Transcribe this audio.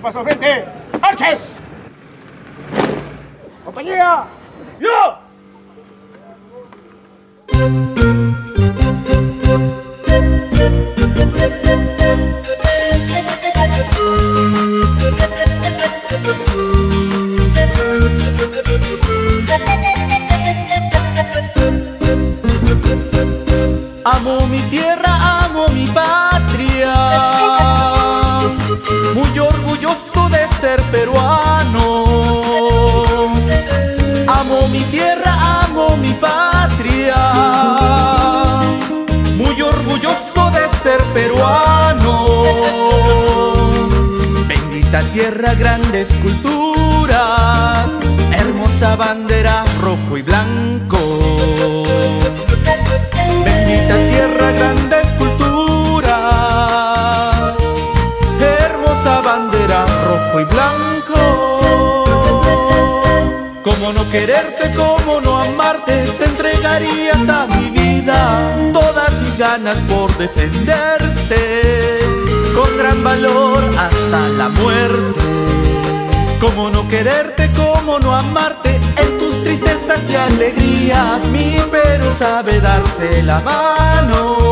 paso frente. ¡Marche! ¡Compañía! ¡Yo! Amo mi tierra, tierra, grandes culturas. Hermosa bandera rojo y blanco. Bendita tierra, grandes culturas, hermosa bandera rojo y blanco. Como no quererte, como no amarte, te entregaría hasta mi vida, todas mis ganas por defenderte, con gran valor. Como no quererte, como no amarte, en tus tristezas y alegrías, mi Perú sabe darse la mano.